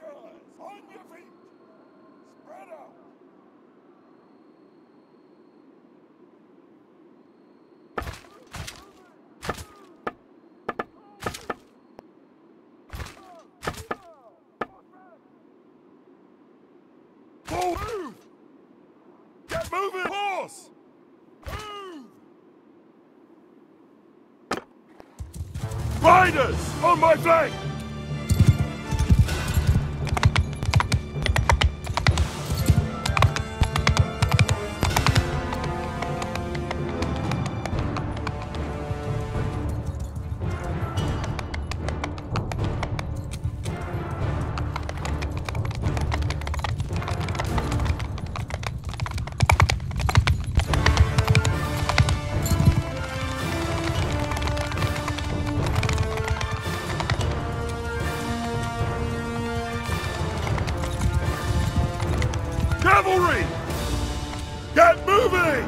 Soldiers, on your feet! Spread out! Riders, on my flank! Cavalry! Get moving!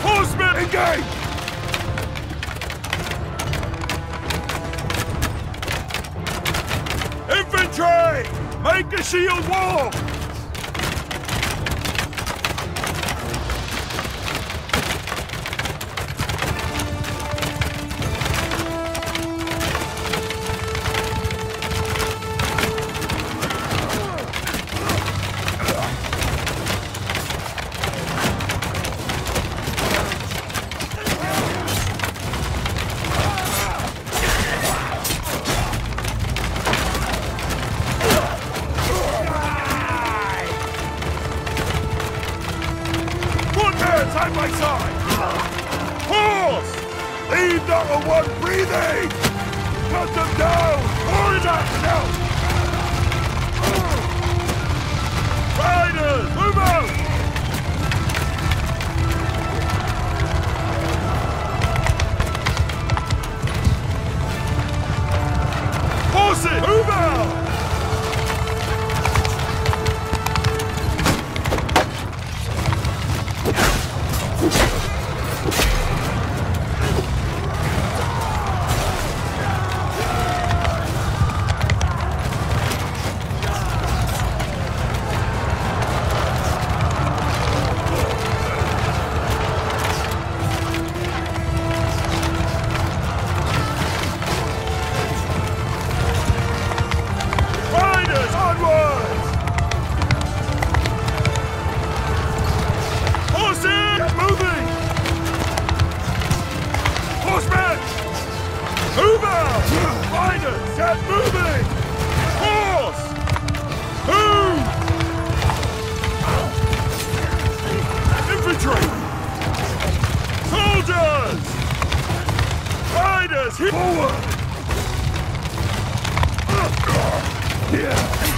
Horsemen, engage! Infantry! Make a shield wall! One breathing! Cut them down! Order now! Riders, move out! Forward! Footmen!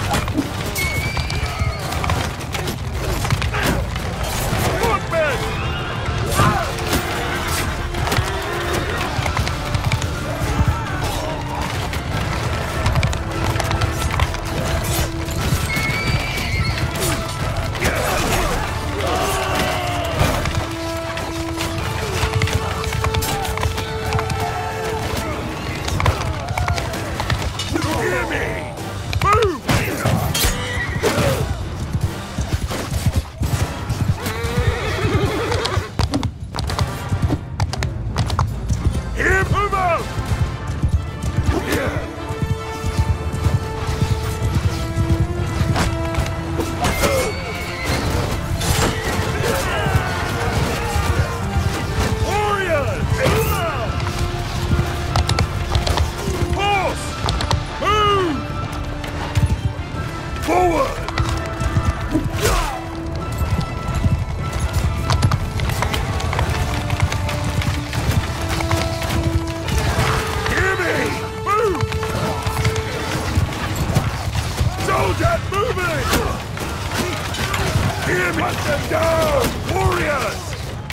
Hear me! Put them down! Warriors!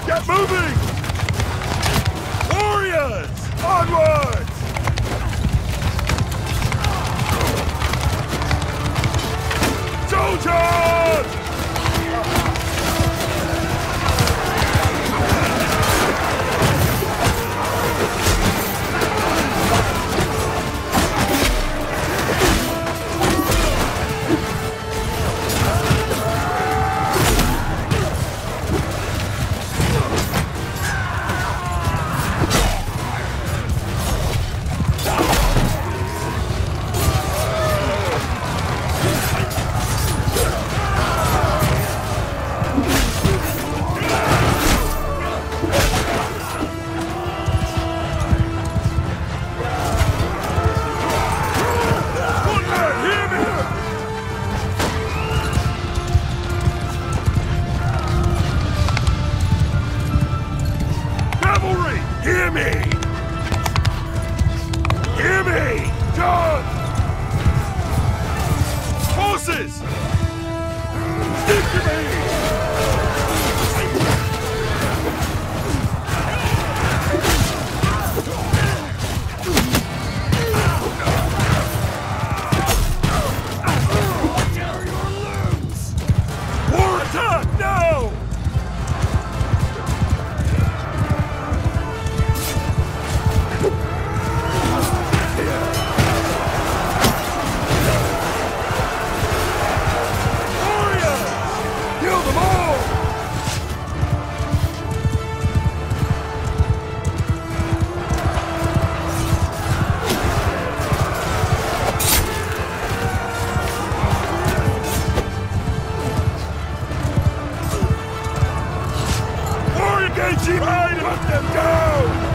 Get moving! Warriors! Onwards! Soldiers! Horses! Stick to me! Put them down!